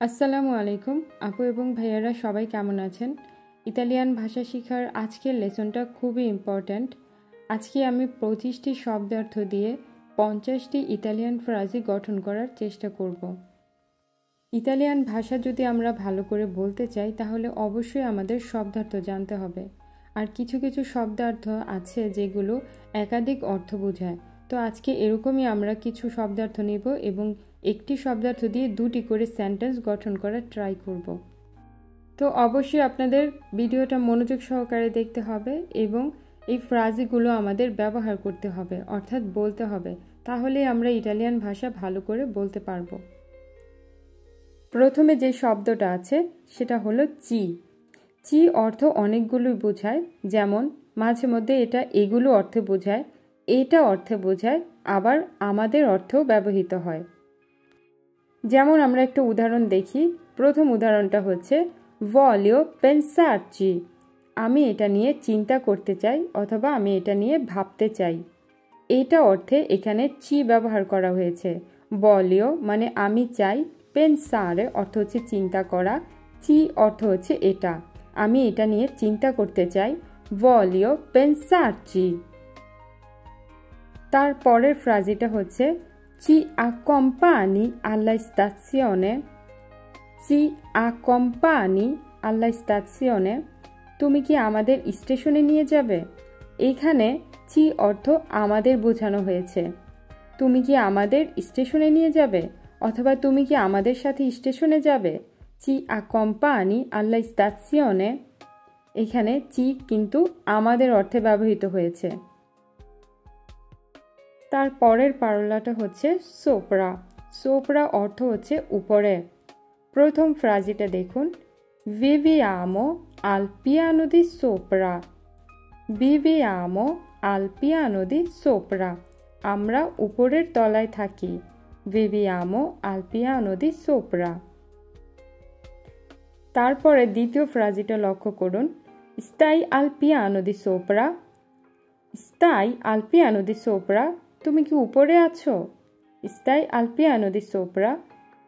আসসালামু আলাইকুম। আপু এবং ভাইয়ারা সবাই কেমন আছেন? ইতালিয়ান ভাষা শেখার আজকের লেসনটা খুবই ইম্পর্ট্যান্ট আজকে আমি পঁচিশটি শব্দার্থ দিয়ে পঞ্চাশটি ইতালিয়ান ফ্রাজি গঠন করার চেষ্টা করব। ইতালিয়ান ভাষা যদি আমরা ভালো করে বলতে চাই, তাহলে অবশ্যই আমাদের শব্দার্থ জানতে হবে। আর কিছু কিছু শব্দার্থ আছে যেগুলো একাধিক অর্থ বোঝায়। তো আজকে এরকমই আমরা কিছু শব্দার্থ নিব এবং একটি শব্দার্থ দিয়ে দুটি করে সেন্টেন্স গঠন করার ট্রাই করব। তো অবশ্যই আপনাদের ভিডিওটা মনোযোগ সহকারে দেখতে হবে এবং এই ফ্রাজিগুলো আমাদের ব্যবহার করতে হবে, অর্থাৎ বলতে হবে। তাহলে আমরা ইটালিয়ান ভাষা ভালো করে বলতে পারব। প্রথমে যে শব্দটা আছে, সেটা হলো চি। চি অর্থ অনেকগুলোই বোঝায়, যেমন মাঝে মধ্যে এটা এগুলো অর্থে বোঝায়, এটা অর্থে বোঝায়, আবার আমাদের অর্থেও ব্যবহৃত হয়। যেমন আমরা একটা উদাহরণ দেখি। প্রথম উদাহরণটা হচ্ছে ভলিও পেনসারচি আমি এটা নিয়ে চিন্তা করতে চাই অথবা আমি এটা নিয়ে ভাবতে চাই। এইটা অর্থে এখানে চি ব্যবহার করা হয়েছে। বলিও মানে আমি চাই পেনসারে অর্থ হচ্ছে চিন্তা করা। চি অর্থ হচ্ছে এটা। আমি এটা নিয়ে চিন্তা করতে চাই ভলিও পেনসারচি তার পরের ফ্রাজিটা হচ্ছে Ci accompagni alla stazione? Ci accompagni alla stazione? তুমি কি আমাদের স্টেশনে নিয়ে যাবে এখানে চি অর্থ আমাদের বোঝানো হয়েছে। তুমি কি আমাদের স্টেশনে নিয়ে যাবে অথবা তুমি কি আমাদের সাথে স্টেশনে যাবে চি আকম্পানি আল্লা স্তাসিয়নে এখানে চি কিন্তু আমাদের অর্থে ব্যবহৃত হয়েছে। তার পরের পারলাটা হচ্ছে সোপড়া সোপড়া অর্থ হচ্ছে উপরে। প্রথম ফ্রাজিটা দেখুন। Al piano di sopra viviamo al piano di sopra আমরা উপরের তলায় থাকি। Viviamo al piano di sopra তারপরে দ্বিতীয় ফ্রাজিটা লক্ষ্য করুন। স্টাই আল পিয়ানো দি সোপরা স্টাই আল পিয়ানো দি সোপরা তুমি কি উপরে আছো? স্টাই আলপিয়ানো দি সোপরা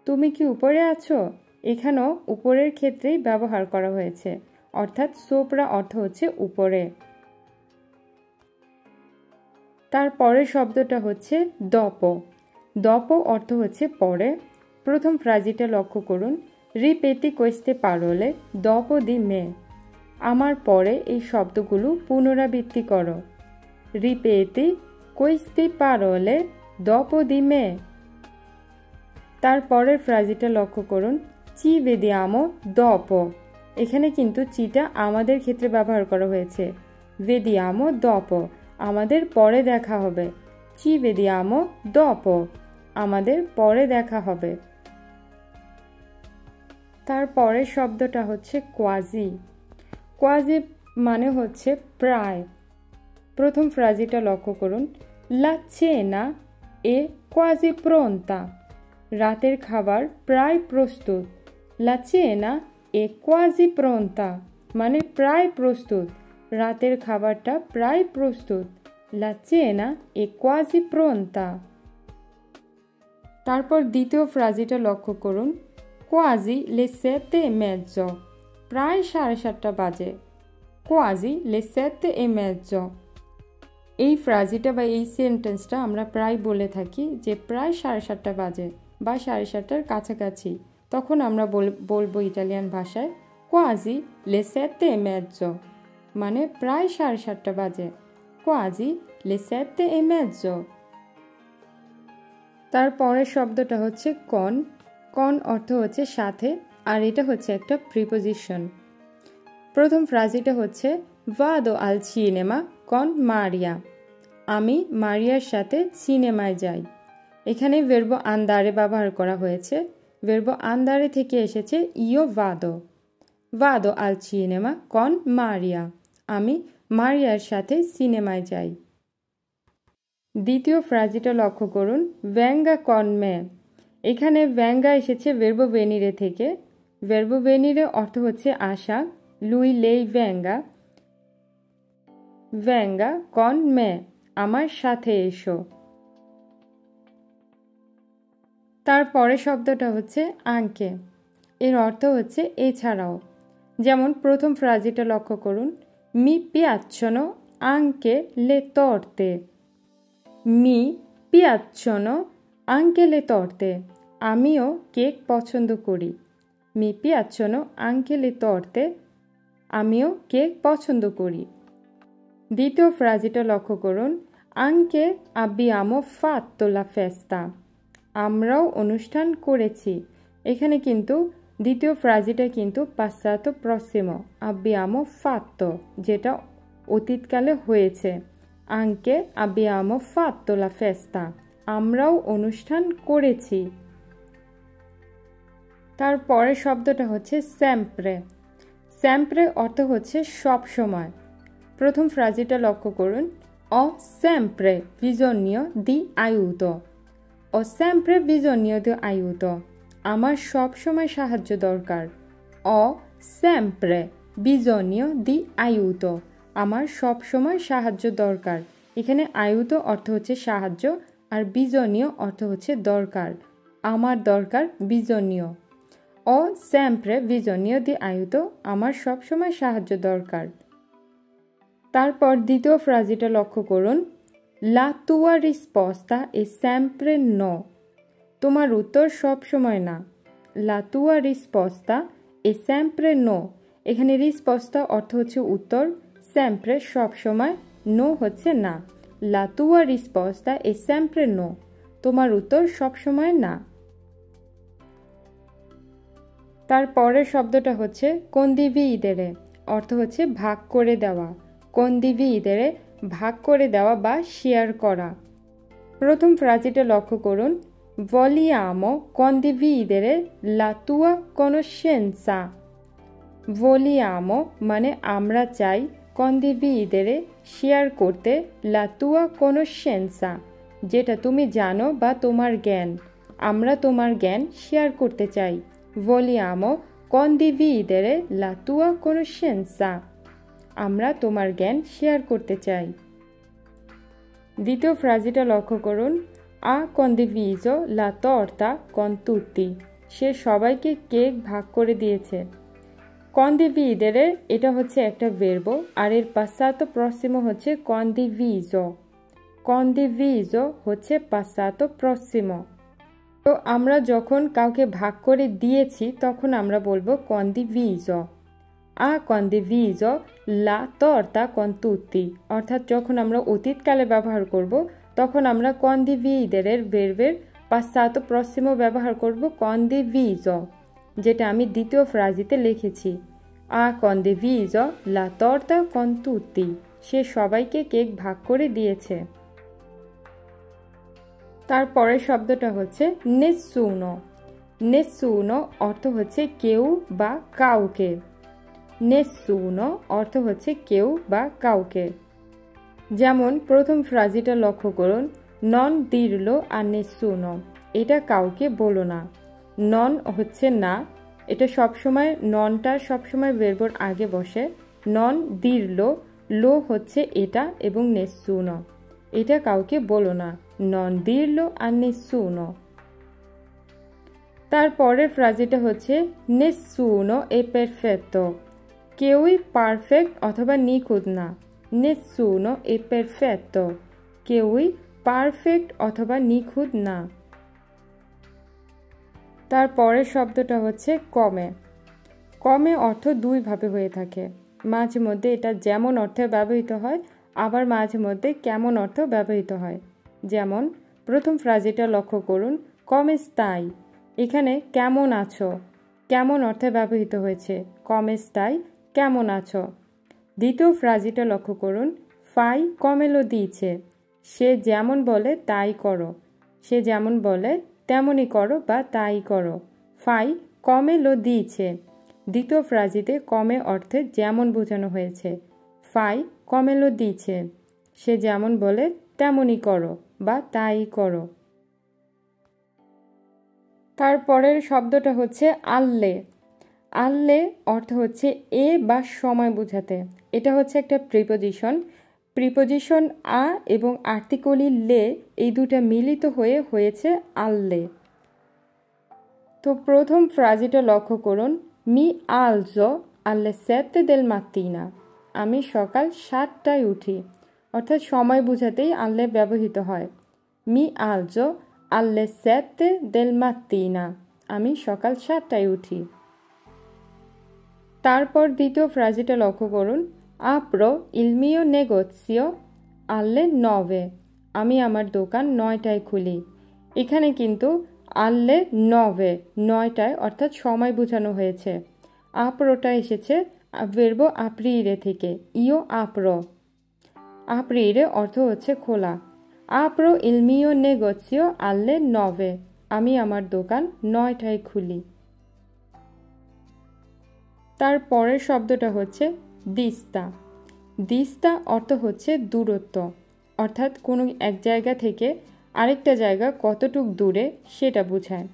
তুমি কি উপরে আছো? এখানেও উপরের ক্ষেত্রেই ব্যবহার করা হয়েছে। অর্থাৎ সোপরা অর্থ হচ্ছে উপরে। তার পরের শব্দটা হচ্ছে দপ। দপ অর্থ হচ্ছে পরে। প্রথম ফ্রাজিটা লক্ষ্য করুন। রিপেতি কোয়েস্তে পারলে, দপ দি মে। আমার পরে এই শব্দগুলো পুনরাবৃত্তি করো। রিপেতি queste parole dopo di me তার ফ্রাজিটা লক্ষ্য করুন। চি ভেদিয়ামো দপ। এখানে কিন্তু চিটা আমাদের ক্ষেত্রে ব্যবহার করা হয়েছে। ভেদিয়ামো দপ। আমাদের পরে দেখা হবে। চি ভেদিয়ামো দপ। আমাদের পরে দেখা হবে। তার পরের শব্দটা হচ্ছে কোয়াজি। কোয়াজি মানে হচ্ছে প্রায়। প্রথম ফ্রাজিটা লক্ষ্য করুন। লা চেনা এ কোয়াজি প্রন্তা রাতের খাবার প্রায় প্রস্তুত লা চেনা এ কোয়াজি প্রন্তা মানে প্রায় প্রস্তুত রাতের খাবারটা প্রায় প্রস্তুত লা চেনা এ কোয়াজি প্রন্তা তারপর দ্বিতীয় ফ্রাজিটা লক্ষ্য করুন কোয়াজি লে সেতে মেজ্জ প্রায় সাড়ে সাতটা বাজে কোয়াজি লে সেতে এ মেজ্জ এই ফ্রাজিটা বা এই সেন্টেন্সটা আমরা প্রায় বলে থাকি যে প্রায় সাড়ে সাতটা বাজে বা সাড়ে সাতটার কাছাকাছি। তখন আমরা বলব ইটালিয়ান ভাষায় কোয়াজি লেসেতে মেজ্জ মানে প্রায় সাড়ে সাতটা বাজে। কোয়াজি লেসেতে এ মেজ্জ তারপরের শব্দটা হচ্ছে কন কন অর্থ হচ্ছে সাথে, আর এটা হচ্ছে একটা প্রিপোজিশন প্রথম ফ্রাজিটা হচ্ছে ভাদো আল সিনেমা কন মারিয়া। আমি মারিয়ার সাথে সিনেমায় যাই। এখানে ভেরবো আন্দারে ব্যবহার করা হয়েছে। ভেরবো আন্দারে থেকে এসেছে ইও ভাদো ভাদো আল সিনেমা কন মারিয়া আমি মারিয়ার সাথে সিনেমায় যাই। দ্বিতীয় ফ্রাজিটা লক্ষ্য করুন। ভ্যাঙ্গা কন মে এখানে ভ্যাঙ্গা এসেছে ভেরবো বেনিরে থেকে। ভেরবো বেনিরে অর্থ হচ্ছে আশা। লুই লেই ভ্যাঙ্গা ভ্যাঙ্গা কন মে, আমার সাথে এসো। তার পরের শব্দটা হচ্ছে আঙ্কে। এর অর্থ হচ্ছে এছাড়াও। যেমন প্রথম ফ্রাজিটা লক্ষ্য করুন। মি পিয়াচ্ছনো আঙ্কে লে তর্তে। মি পিয়াচ্ছনো আঙ্কে লে তর্তে। আমিও কেক পছন্দ করি। মি পিয়াচ্ছনো আঙ্কে লে তর্তে। আমিও কেক পছন্দ করি। দ্বিতীয় ফ্রাজিটা লক্ষ্য করুন। আঙ্কে আব্বিয়ামো ফাত্তো লা ফেস্তা। আমরাও অনুষ্ঠান করেছি। এখানে কিন্তু দ্বিতীয় ফ্রাজিটা কিন্তু পাশ্চাত্য প্রসিমো, আব্বিয়ামো ফাত্তো যেটা অতীতকালে হয়েছে। আঙ্কে আব্বিয়ামো ফাত্তো লা ফেস্তা। আমরাও অনুষ্ঠান করেছি। তারপরে শব্দটা হচ্ছে স্যাম্প্রে। স্যাম্প্রে অর্থ হচ্ছে সব সময়। প্রথম ফ্রাজিটা লক্ষ্য করুন। অ স্যাম্প্রে বিজনীয় দি আয়ুত। ও স্যাম্প্রে বিজনীয় দি আয়ুত। আমার সব সময় সাহায্য দরকার। অ স্যাম্প্রে বিজনীয় দি আয়ুত। আমার সব সময় সাহায্য দরকার। এখানে আয়ুত অর্থ হচ্ছে সাহায্য আর বিজনীয় অর্থ হচ্ছে দরকার। আমার দরকার বিজনীয়। ও স্যাম্প্রে বিজনীয় দি আয়ুত। আমার সব সময় সাহায্য দরকার। তারপর দ্বিতীয় ফ্রাজিটা লক্ষ্য করুন। লা তুয়া রিসপস্তা এ স্যাম্প্রে ন। তোমার উত্তর সব সময় না। লা তুয়া রিসপস্তা এ স্যাম্প্রে নো। এখানে রিসপস্তা অর্থ হচ্ছে উত্তর। স্যাম্প্রে সব সময় নো হচ্ছে না। লা তুয়া রিসপস্তা এ স্যাম্প্রে নো। তোমার উত্তর সব সময় না। তারপরের শব্দটা হচ্ছে কন্দিভি ইদেরে। অর্থ হচ্ছে ভাগ করে দেওয়া। কন্দিভি ইদেরে ভাগ করে দেওয়া বা শেয়ার করা। প্রথম ফ্রাজিটা লক্ষ্য করুন। ভলিয়ামো কন্দিভিদেরে লাতুয়া কোনোশেন্সা ভলিয়ামো মানে আমরা চাই কন্দিভিদেরে শেয়ার করতে লাতুয়া কোনোশেন্সা যেটা তুমি জানো বা তোমার জ্ঞান। আমরা তোমার জ্ঞান শেয়ার করতে চাই। ভলিয়ামো কন্দিভিদেরে লাতুয়া কোনোশেন্সা আমরা তোমার জ্ঞান শেয়ার করতে চাই। দ্বিতীয় ফ্রাজিটা লক্ষ্য করুন। আ কন্দিভিজো লা তর্তা কন্তুত্তি। সে সবাইকে কেক ভাগ করে দিয়েছে। কন্দিভিদেরে এটা হচ্ছে একটা বেরব আর এর পাশ্চাত্য প্রসিমো হচ্ছে কন্দিভিজো কন্দিভিজো হচ্ছে পাশ্চাত্য প্রসিমো তো আমরা যখন কাউকে ভাগ করে দিয়েছি, তখন আমরা বলব কন্দিভিজো আ কন্দিভিজো লা তর্তা কন্তুত্তি অর্থাৎ যখন আমরা অতীতকালে ব্যবহার করব, তখন আমরা কন্দিভিদেরের বেরবের পাশ্চাত্য প্রসিমো ব্যবহার করব কন্দিভিজ যেটা আমি দ্বিতীয় ফ্রাজিতে লিখেছি। আ কন্দিভিজ লা তর্তা কন্তুত্তি সে সবাইকে কেক ভাগ করে দিয়েছে। তারপরের শব্দটা হচ্ছে নেসুনো। নেসুনো অর্থ হচ্ছে কেউ বা কাউকে। নেসুনো অর্থ হচ্ছে কেউ বা কাউকে। যেমন, প্রথম ফ্রাজিটা লক্ষ্য করুন, নন দিরলো আর নেসুনো। এটা কাউকে বলো না। নন হচ্ছে না। এটা সবসময়, ননটা সবসময় বেরবোর আগে বসে। নন দিরলো, লো হচ্ছে এটা এবং নেসুনো। এটা কাউকে বলো না। নন দিরলো আর নেসুনো। তারপরের ফ্রাজিটা হচ্ছে, নেসুনো এ পেরফেক্টো কেউই পারফেক্ট অথবা নিখুঁত না। nessuno è perfetto কেউই পারফেক্ট অথবা নিখুঁত না। তারপরের শব্দটা হচ্ছে কমে। কমে অর্থ দুইভাবে হয়ে থাকে। মাঝে মধ্যে এটা যেমন অর্থে ব্যবহৃত হয়, আবার মাঝে মধ্যে কেমন অর্থ ব্যবহৃত হয়। যেমন, প্রথম ফ্রাজিটা লক্ষ্য করুন, কমে স্থায়ী। এখানে কেমন আছো, কেমন অর্থে ব্যবহৃত হয়েছে, কমে স্থায়ী কেমন আছো? দ্বিতীয় ফ্রাজিটা লক্ষ্য করুন। ফাই কমেলো দিয়েছে। সে যেমন বলে, তাই করো। সে যেমন বলে, তেমনই করো বা তাই করো। ফাই কমেলো দিয়েছে। দ্বিতীয় ফ্রাজিতে কমে অর্থে যেমন বোঝানো হয়েছে। ফাই কমেলো দিয়েছে। সে যেমন বলে, তেমনই করো বা তাই করো। তারপরের শব্দটা হচ্ছে আল্লে। আল্লে অর্থ হচ্ছে এ বা সময় বোঝাতে। এটা হচ্ছে একটা প্রিপোজিশন প্রিপোজিশন আ এবং আর্টিকলি লে এই দুটা মিলিত হয়ে হয়েছে আল্লে তো প্রথম ফ্রাজিটা লক্ষ্য করুন। মি আলজো আল্লে সেতে দেল মাত্তিনা আমি সকাল সাতটায় উঠি। অর্থাৎ সময় বুঝাতেই আল্লে ব্যবহৃত হয়। মি আলজো আল্লে সেতে দেল মাত্তিনা আমি সকাল সাতটায় উঠি। তারপর দ্বিতীয় ফ্রাজিটা লক্ষ্য করুন। আপ্রো ইলমিও নেগোসিও আল্লে নভে আমি আমার দোকান নয়টায় খুলি। এখানে কিন্তু আল্লে নভে নয়টায় অর্থাৎ সময় বোঝানো হয়েছে। আপ্রোটা এসেছে ভেরবো আপ্রিরে থেকে ইও আপ্রো আপ্রিরে অর্থ হচ্ছে খোলা। আপ্রো ইলমিও নেগোসিও আল্লে নভে আমি আমার দোকান নয়টায় খুলি। তার পরের শব্দটা হচ্ছে দিস্তা। দিস্তা অর্থ হচ্ছে দূরত্ব। অর্থাৎ কোনো এক জায়গা থেকে আরেকটা জায়গা কতটুক দূরে সেটা বোঝায়।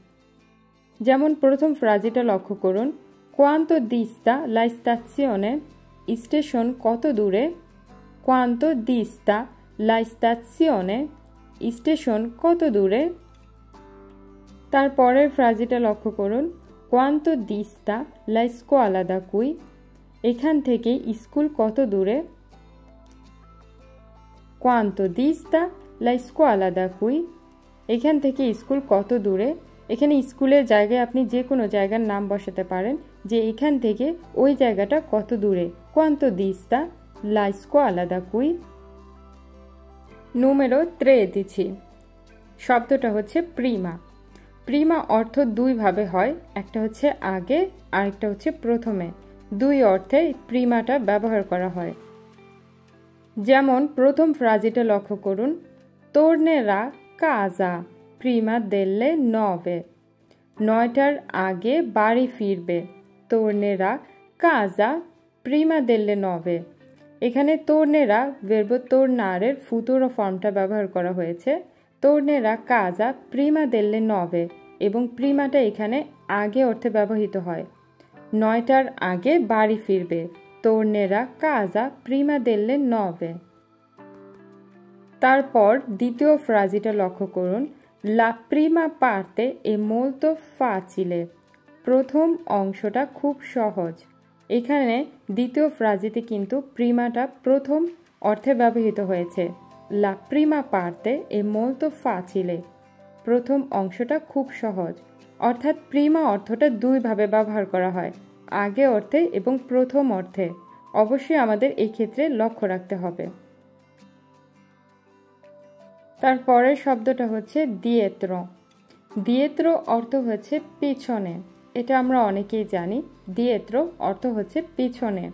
যেমন প্রথম ফ্রাজিটা লক্ষ্য করুন। কোয়ান্ত দিস্তা লা স্টাজিone স্টেশন কত দূরে? কোয়ান্ত দিস্তা লা স্টাজিone স্টেশন কত দূরে? তারপরের ফ্রাজিটা লক্ষ্য করুন। কোয়ান্ত দিস্তা লা স্কোয়ালা দা কুই এখান থেকে স্কুল কত দূরে কোয়ান্ত দিস্তা লা স্কোয়ালা দা কুই এখান থেকে স্কুল কত দূরে এখানে স্কুলের জায়গায় আপনি যে কোনো জায়গার নাম বসাতে পারেন যে এখান থেকে ওই জায়গাটা কত দূরে কোয়ান্ত দিস্তা লা স্কোয়ালা দা কুই নুমেরো ত্রে দিচ্ছি শব্দটা হচ্ছে প্রিমা প্রিমা অর্থ দুইভাবে হয়, একটা হচ্ছে আগে, আরেকটা হচ্ছে প্রথমে। দুই অর্থে প্রিমাটা ব্যবহার করা হয়। যেমন, প্রথম ফ্রাজিটা লক্ষ্য করুন। তোর্নেরা কাজা প্রিমা দেল্লে নবে। নয়টার আগে বাড়ি ফিরবে। তোর্নেরা কাজা প্রিমা দেল্লে নবে। এখানে তোর্নেরা ভেরব তোর্নারের ফুতুরো ফর্মটা ব্যবহার করা হয়েছে। তোর্নেরা কাজা প্রিমা দেল্লে নবে এবং প্রিমাটা এখানে আগে অর্থে ব্যবহৃত হয়। নয়টার আগে বাড়ি ফিরবে। তোর্নেরা কাজা প্রিমা দেল্লে নবে। তারপর দ্বিতীয় ফ্রাজিটা লক্ষ্য করুন। লা প্রিমা পারতে এ মোলতো ফাচিলে। প্রথম অংশটা খুব সহজ। এখানে দ্বিতীয় ফ্রাজিতে কিন্তু প্রিমাটা প্রথম অর্থে ব্যবহৃত হয়েছে। লা প্রিমা পারতে এ মোলতো ফাচিলে প্রথম অংশটা খুব সহজ। অর্থাৎ প্রিমা অর্থটা দুইভাবে ব্যবহার করা হয়। আগে অর্থে এবং প্রথম অর্থে। অবশ্যই আমাদের এই ক্ষেত্রে লক্ষ্য রাখতে হবে। তারপরের শব্দটা হচ্ছে দিয়েত্র দিয়েত্র অর্থ হচ্ছে পিছনে। এটা আমরা অনেকেই জানি। দিয়েত্র অর্থ হচ্ছে পিছনে।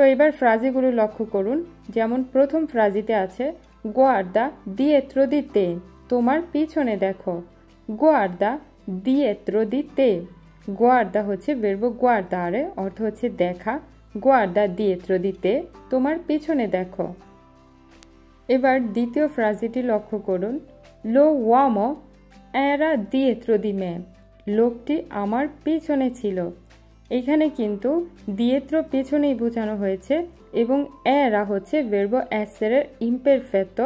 তো এবার ফ্রাজিগুলো লক্ষ্য করুন। যেমন প্রথম ফ্রাজিতে আছে, গোয়ার্দা দিয়েত্র দিতে, তোমার পিছনে দেখো। গোয়ার্দা দিয়েত্র দিতে। গোয়ার্দা হচ্ছে বেরবো গোয়ার্দারে অর্থ হচ্ছে দেখা। গোয়ার্দা দিয়েত্র দিতে, তোমার পিছনে দেখো। এবার দ্বিতীয় ফ্রাজিটি লক্ষ্য করুন। লো ওয়ামো এরা দিয়েত্র দিমে, লোকটি আমার পিছনে ছিল। এখানে কিন্তু দিয়েত্র পেছনেই বোঝানো হয়েছে এবং এরা হচ্ছে ভেরবো অ্যাসেরের ইম্পেরফেক্ট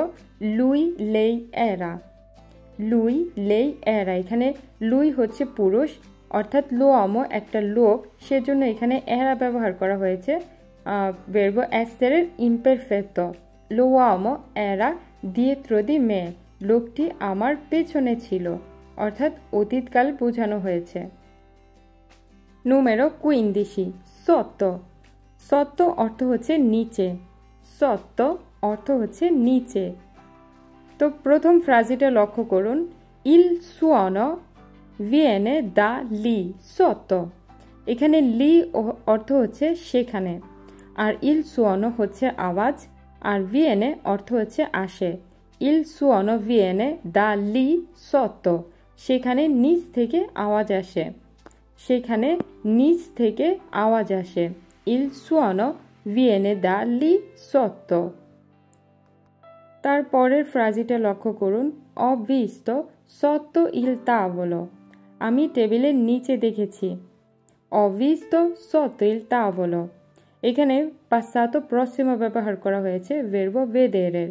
লুই লেই এরা লুই লেই এরা এখানে লুই হচ্ছে পুরুষ, অর্থাৎ লোয়ামো একটা লোক, সেজন্য এখানে এরা ব্যবহার করা হয়েছে ভেরবো অ্যাসেরের ইম্পেরফেক্ট লোয়ামো এরা দিয়েত্র দি মেয়ে। লোকটি আমার পেছনে ছিল, অর্থাৎ অতীতকাল বোঝানো হয়েছে। নুমেরো কুইন্দিসি সত্য সত্য অর্থ হচ্ছে নিচে। সত্য অর্থ হচ্ছে নিচে। তো প্রথম ফ্রাজিটা লক্ষ্য করুন। ইল সুয়ন ভিয়েনে দা লি সত্য এখানে লি অর্থ হচ্ছে সেখানে। আর ইল সুয়ন হচ্ছে আওয়াজ। আর ভিয়েনে অর্থ হচ্ছে আসে। ইল সুয়ন ভিয়েনে দা লি সত্য সেখানে নিচ থেকে আওয়াজ আসে। সেখানে নিচ থেকে আওয়াজ আসে। ইল সুয়ন ভিয়েনে দা লি সত্য তারপরের ফ্রাজিটা লক্ষ্য করুন। অবিস্ত সত্য ইল তাবল আমি টেবিলের নিচে দেখেছি। অবিস্ত সত্য ইল তাবল এখানে পাশ্চাত্য প্রসিম ব্যবহার করা হয়েছে ভেরবো বেদেরের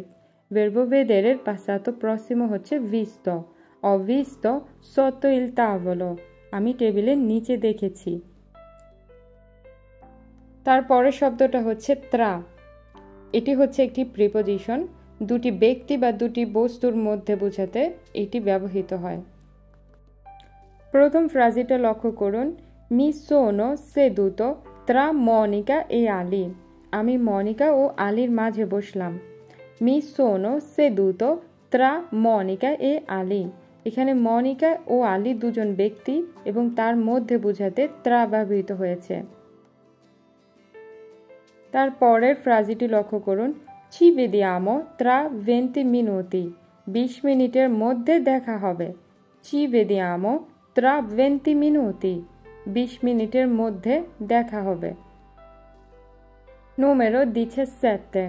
ভেরবো বেদেরের পাশ্চাত্য প্রসিম হচ্ছে Bista ho visto sotto il tavolo আমি টেবিলের নিচে দেখেছি। তারপরের শব্দটা হচ্ছে ত্রা। এটি হচ্ছে একটি প্রিপোজিশন। দুটি ব্যক্তি বা দুটি বস্তুর মধ্যে বোঝাতে এটি ব্যবহৃত হয়। প্রথম ফ্রাজিটা লক্ষ্য করুন। মি সোনো সে দুটো, ত্রা মনিকা এ আলি। আমি মনিকা ও আলির মাঝে বসলাম। মি সোনো সে দুটো, ত্রা মনিকা এ আলি। এখানে মনিকা ও আলী দুজন ব্যক্তি এবং তার মধ্যে বোঝাতে ত্রা ব্যবহৃত হয়েছে। তার পরের ফ্রাজিটি লক্ষ্য করুন। ছি আমো, ত্রা ভেন্তি মিনতি, বিশ মিনিটের মধ্যে দেখা হবে। ছি আমো, ত্রা ভেন্তি মিনতি, বিশ মিনিটের মধ্যে দেখা হবে। নোমেরো দিচ্ছে সেতে।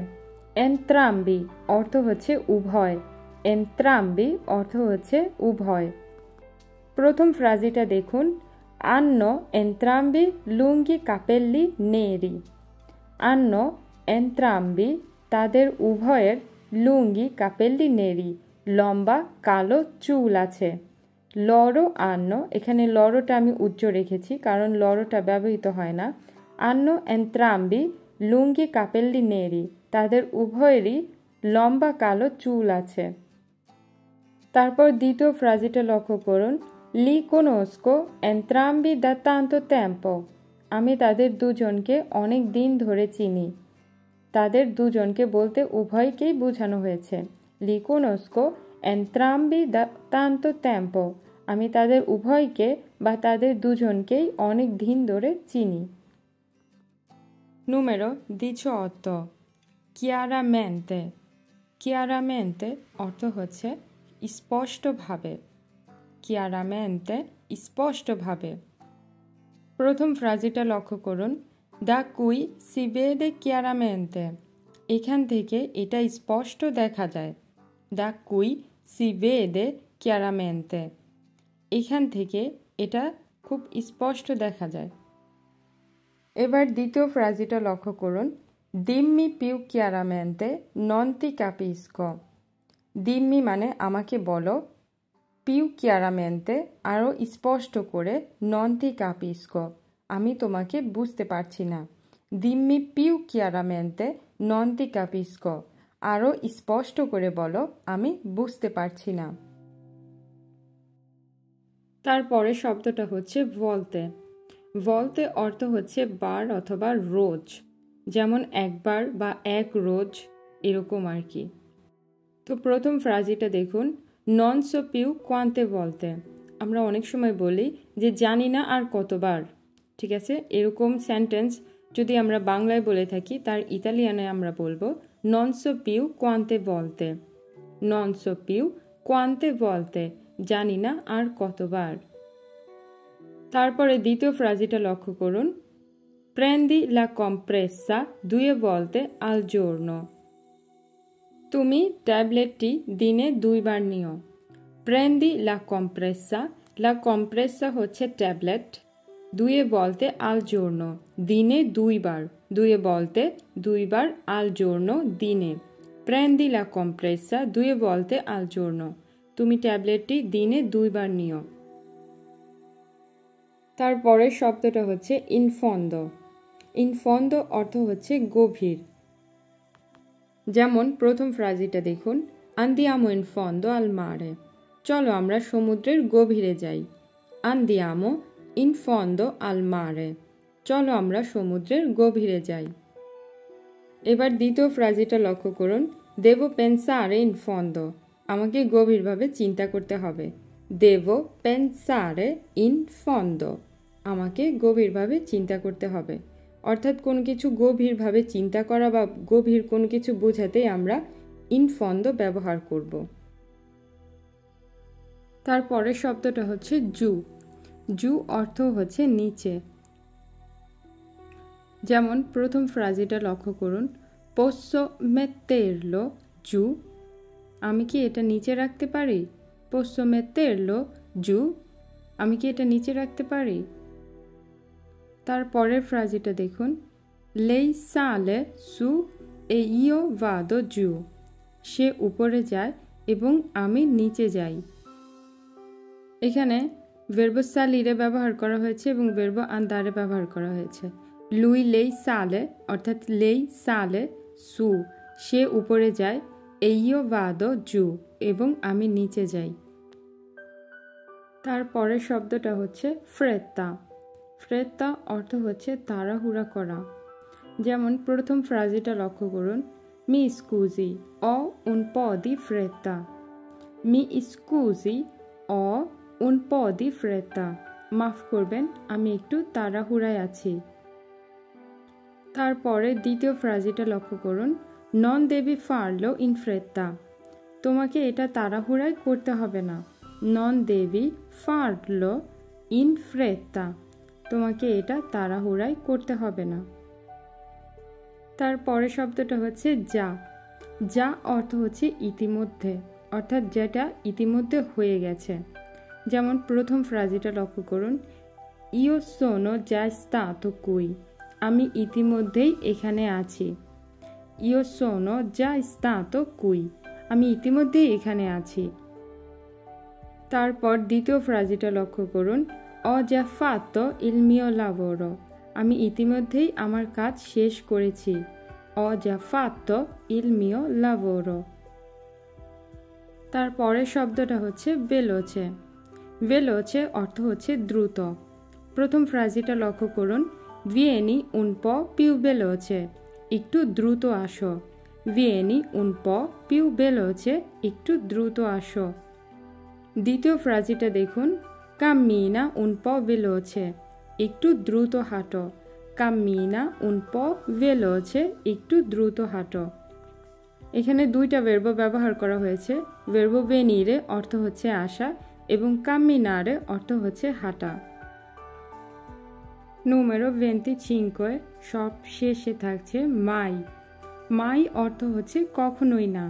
এন্ত্রাম্বি অর্থ হচ্ছে উভয়। এন্ত্রাম্বি অর্থ হচ্ছে উভয়। প্রথম ফ্রাজিটা দেখুন, আন্ন এন্ত্রাম্বি লুঙ্গি কাপেল্লি নেরি আন্ন এন্ত্রাম্বি তাদের উভয়ের লুঙ্গি কাপেল্লি নেরি লম্বা কালো চুল আছে। লড়ো আন্ন, এখানে লড়োটা আমি উচ্চ রেখেছি, কারণ লড়োটা ব্যবহৃত হয় না। আন্ন এন্ত্রাম্বি লুঙ্গি কাপেল্লি নেরি তাদের উভয়েরই লম্বা কালো চুল আছে। তারপর দ্বিতীয় ফ্রাজিটা লক্ষ্য করুন। লি কোনোস্কো এন্ত্রাম্বি দা তান্তো ত্যাম্পো। আমি তাদের দুজনকে অনেক দিন ধরে চিনি। তাদের দুজনকে বলতে উভয়কেই বোঝানো হয়েছে। লি কোনোস্কো এন্ত্রাম্বি দা তান্তো ত্যাম্পো। আমি তাদের উভয়কে বা তাদের দুজনকেই অনেক দিন ধরে চিনি। Numero 18 chiaramente chiaramente অর্থ হচ্ছে স্পষ্টভাবে। chiaramente স্পষ্টভাবে। প্রথম ফ্রাজিটা লক্ষ্য করুন। দা কুই সি বেদে chiaramente এখান থেকে এটা স্পষ্ট দেখা যায়। দা কুই সি বেদে chiaramente এখান থেকে এটা খুব স্পষ্ট দেখা যায়। এবার দ্বিতীয় ফ্রাজিটা লক্ষ্য করুন। দিম্মি পিউ কিয়ারামেন্তে নন্তি কাপিস্ক দিম্মি মানে আমাকে বলো। পিউ কিয়ারামেন্তে আরও স্পষ্ট করে, নন্তি কাপিস্ক, আমি তোমাকে বুঝতে পারছি না। দিম্মি পিউ কিয়ারামেন্তে, নন্তি কাপিস্ক আরও স্পষ্ট করে বলো, আমি বুঝতে পারছি না। তারপরে শব্দটা হচ্ছে বলতে বলতে অর্থ হচ্ছে বার অথবা রোজ, যেমন একবার বা এক রোজ, এরকম আর কি। তো প্রথম ফ্রাজিটা দেখুন নন সো পিউ কোয়ান্তে বলতে আমরা অনেক সময় বলি যে, জানি না আর কতবার। ঠিক আছে? এরকম সেন্টেন্স যদি আমরা বাংলায় বলে থাকি, তার ইতালিয়ানে আমরা বলব নন সো পিউ কোয়ান্তে বলতে নন সো পিউ কোয়ান্তে বলতে জানি না আর কতবার। তারপরে দ্বিতীয় ফ্রাজিটা লক্ষ্য করুন প্রেন্দি লা কম্প্রেসা দুয়ে বলতে আল জোর্ন তুমি ট্যাবলেটটি দিনে দুইবার নিও। প্রেন্দি লা কম্প্রেসা। লা কম্প্রেসা হচ্ছে ট্যাবলেট। দুয়ে বলতে আল জোর্ন, দিনে দুইবার। দুয়ে বলতে দুইবার আল জোর্ন, দিনে। প্রেন্দি লা কম্প্রেসা, দুয়ে বলতে আল জোর্ন। তুমি ট্যাবলেটটি দিনে দুইবার নিও। তারপরের শব্দটা হচ্ছে ইনফন্দ। ইনফন্দ অর্থ হচ্ছে গভীর। যেমন প্রথম ফ্রাজিটা দেখুন আন্দিয়ামো ইনফন্দ আল মারে। চলো আমরা সমুদ্রের গভীরে যাই। আন্দিয়ামো ইনফন্দ আল মারে। চলো আমরা সমুদ্রের গভীরে যাই। এবার দ্বিতীয় ফ্রাজিটা লক্ষ্য করুন, দেব পেনসারে ইনফন্দ আমাকে গভীরভাবে চিন্তা করতে হবে। দেব পেনসারে ইন ফন্দ। আমাকে গভীরভাবে চিন্তা করতে হবে। অর্থাৎ কোনো কিছু গভীরভাবে চিন্তা করা বা গভীর কোনো কিছু বোঝাতে আমরা ইনফন্দ ব্যবহার করব। তারপরের শব্দটা হচ্ছে জু জু অর্থ হচ্ছে নিচে। যেমন প্রথম ফ্রাজিটা লক্ষ্য করুন। পোষ্য মেত্তেরলো জু আমি কি এটা নিচে রাখতে পারি? পোষ্য মেত্তেরলো জু আমি কি এটা নিচে রাখতে পারি? তার পরের ফ্রাজিটা দেখুন। লেই সালে সু এ ইও ভাদো জু। সে উপরে যায় এবং আমি নিচে যাই। এখানে ভেরবো সালিরে ব্যবহার করা হয়েছে এবং ভেরবো আন্দারে ব্যবহার করা হয়েছে। লুই লেই সালে, অর্থাৎ লেই সালে সু, সে উপরে যায় এইও বাদ জু এবং আমি নিচে যাই। তারপরের শব্দটা হচ্ছে ফ্রেত্তা ফ্রেত্তা অর্থ হচ্ছে তাড়াহুড়া করা। যেমন প্রথম ফ্রাজিটা লক্ষ্য করুন। মি স্কুজি, অ উন পদি ফ্রেত্তা মি স্কুজি, অ উন পদি ফ্রেত্তা মাফ করবেন, আমি একটু তাড়াহুড়ায় আছি। তারপরে দ্বিতীয় ফ্রাজিটা লক্ষ্য করুন। নন দেবী ফারলো ইন ফ্রেত্তা তোমাকে এটা তাড়াহুড়ায় করতে হবে না। নন দেবী ফারলো ইন ফ্রেত্তা তোমাকে এটা তাড়াহুড়ায় করতে হবে না। তারপরে শব্দটা হচ্ছে যা। যা অর্থ হচ্ছে ইতিমধ্যে, অর্থাৎ যেটা ইতিমধ্যে হয়ে গেছে। যেমন প্রথম ফ্রাজিটা লক্ষ্য করুন। ইও সোনো যা তো কুই। আমি ইতিমধ্যেই এখানে আছি। ইও সোনো যা তো কুই। আমি ইতিমধ্যেই এখানে আছি। তারপর দ্বিতীয় ফ্রাজিটা লক্ষ্য করুন। অজাফাত ইলমিও লাভোরো আমি ইতিমধ্যেই আমার কাজ শেষ করেছি। অজাফাত ইলমিও লাভোরো তারপরের শব্দটা হচ্ছে বেলোছে বেলোছে অর্থ হচ্ছে দ্রুত। প্রথম ফ্রাজিটা লক্ষ্য করুন। ভিয়েনি উনপ পিউ বেলোছে একটু দ্রুত আসো। ভিয়েনি উনপ পিউ বেলোছে একটু দ্রুত আসো। দ্বিতীয় ফ্রাজিটা দেখুন। কামিনা উনপ বেলোছে একটু দ্রুত হাঁটো কামিনা উনপ ভেলোছে একটু দ্রুত হাঁটো এখানে দুইটা ভের্ব ব্যবহার করা হয়েছে। ভের্ব বেনিরে অর্থ হচ্ছে আসা, এবং কামিনারে অর্থ হচ্ছে হাঁটা। নুমেরো ভেন্তি চিঙ্কয় সব শেষে থাকছে মাই মাই অর্থ হচ্ছে কখনোই না।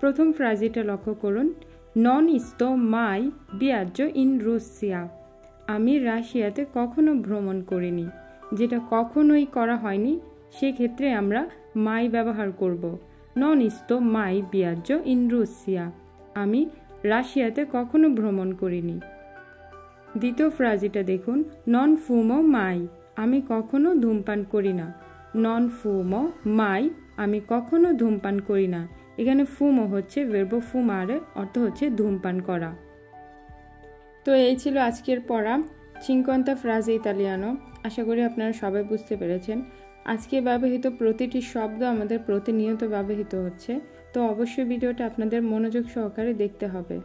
প্রথম ফ্রাজিটা লক্ষ্য করুন। নন ইস্তো মাই বিয়াজ্য ইন রুসিয়া আমি রাশিয়াতে কখনো ভ্রমণ করিনি। যেটা কখনোই করা হয়নি, সেক্ষেত্রে আমরা মাই ব্যবহার করব। নন ইস্তো মাই বিয়াজ্য ইন রুসিয়া আমি রাশিয়াতে কখনো ভ্রমণ করিনি। দ্বিতীয় ফ্রাজিটা দেখুন। নন ফুমো মাই আমি কখনো ধূমপান করি না। নন ফুমো মাই আমি কখনো ধূমপান করি না। এখানে ফুমো হচ্ছে ভেরবো ফুমারে অর্থ হচ্ছে ধূমপান করা। তো এই ছিল আজকের পড়া চিঙ্কন্তা ফ্রাজ ইতালিয়ানো। আশা করি আপনারা সবাই বুঝতে পেরেছেন। আজকে ব্যবহৃত প্রতিটি শব্দ আমাদের প্রতিনিয়ত ব্যবহৃত হচ্ছে, তো অবশ্যই ভিডিওটা আপনাদের মনোযোগ সহকারে দেখতে হবে।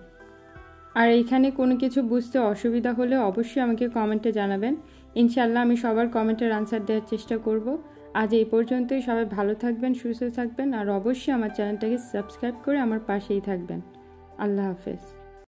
আর এইখানে কোনো কিছু বুঝতে অসুবিধা হলে অবশ্যই আমাকে কমেন্টে জানাবেন। ইনশাল্লাহ আমি সবার কমেন্টের আনসার দেওয়ার চেষ্টা করব। আজ এই পর্যন্তই। সবাই ভালো থাকবেন, সুস্থ থাকবেন, আর অবশ্যই আমার চ্যানেলটাকে সাবস্ক্রাইব করে আমার পাশেই থাকবেন। আল্লাহ হাফেজ।